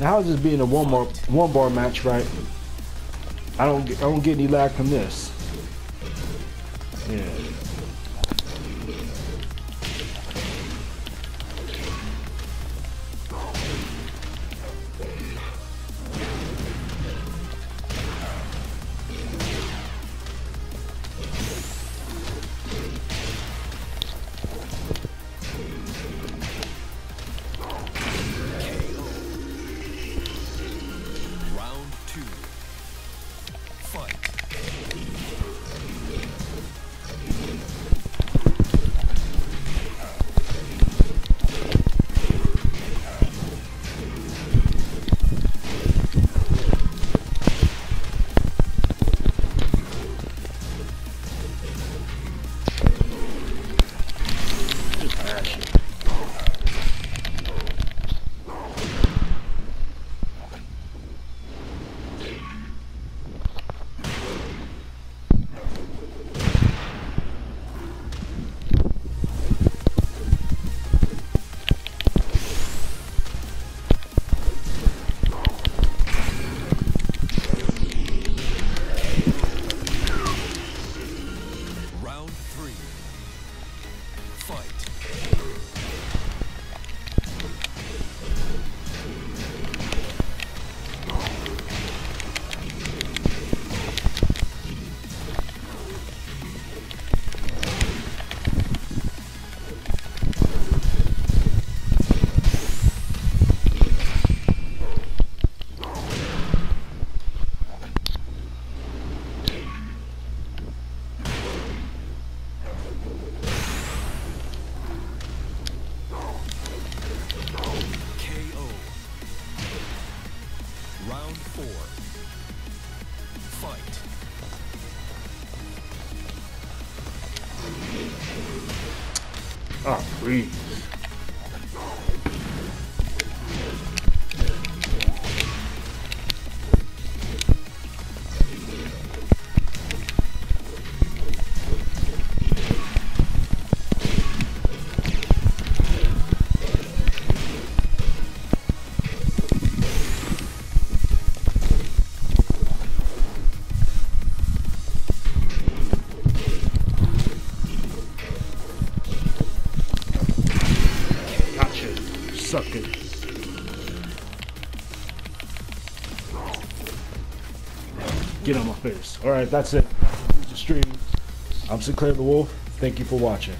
Now, how is this being a one bar one bar match, right? I don't get, I don't get any lag from this. Yeah. Fight. Fight. Oh, please. Suck it. Get on my face. Alright, that's it. The stream. I'm SynClaiR the Wolf. Thank you for watching.